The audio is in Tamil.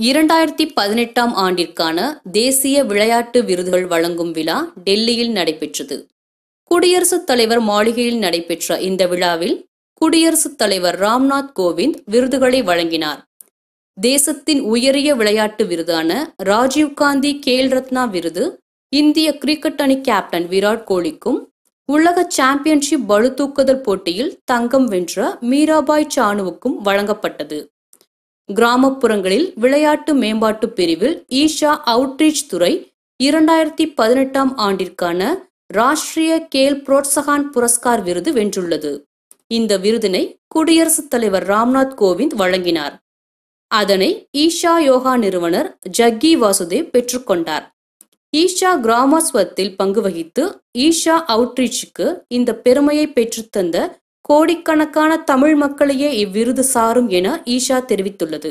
இரண்டாயிரத்தி பதினெட்டாம் ஆண்டிற்கான தேசிய விளையாட்டு விருதுகள் வழங்கும் விழா டெல்லியில் நடைபெற்றது. குடியரசுத் தலைவர் மாளிகையில் நடைபெற்ற இந்த விழாவில் குடியரசுத் தலைவர் ராம்நாத் கோவிந்த் விருதுகளை வழங்கினார். தேசத்தின் உயரிய விளையாட்டு விருதான ராஜீவ்காந்தி கேல் ரத்னா விருது இந்திய கிரிக்கெட் அணி கேப்டன் விராட் கோலிக்கும் உலக சாம்பியன்ஷிப் பளுதூக்குதல் போட்டியில் தங்கம் வென்ற மீராபாய் சானுவுக்கும் வழங்கப்பட்டது. கிராமப்புறங்களில் விளையாட்டு மேம்பாட்டு பிரிவில் ஈஷா அவுட்ரீச் துறை இரண்டாயிரத்தி பதினெட்டாம் ஆண்டிற்கான ராஷ்டிரிய கேல் புரோத்சகான் புரஸ்கார் விருது வென்றுள்ளது. இந்த விருதினை குடியரசுத் தலைவர் ராம்நாத் கோவிந்த் வழங்கினார். அதனை ஈஷா யோகா நிறுவனர் ஜக்கி வாசுதேவ் பெற்றுக்கொண்டார் ஈஷா கிராமஸ்வத்தில் பங்கு வகித்து ஈஷா அவுட்ரீச்சுக்கு இந்த பெருமையை பெற்றுத்தந்த கோடிக்கணக்கான தமிழ் மக்களையே இவ்விருது சாரும் என ஈஷா தெரிவித்துள்ளது.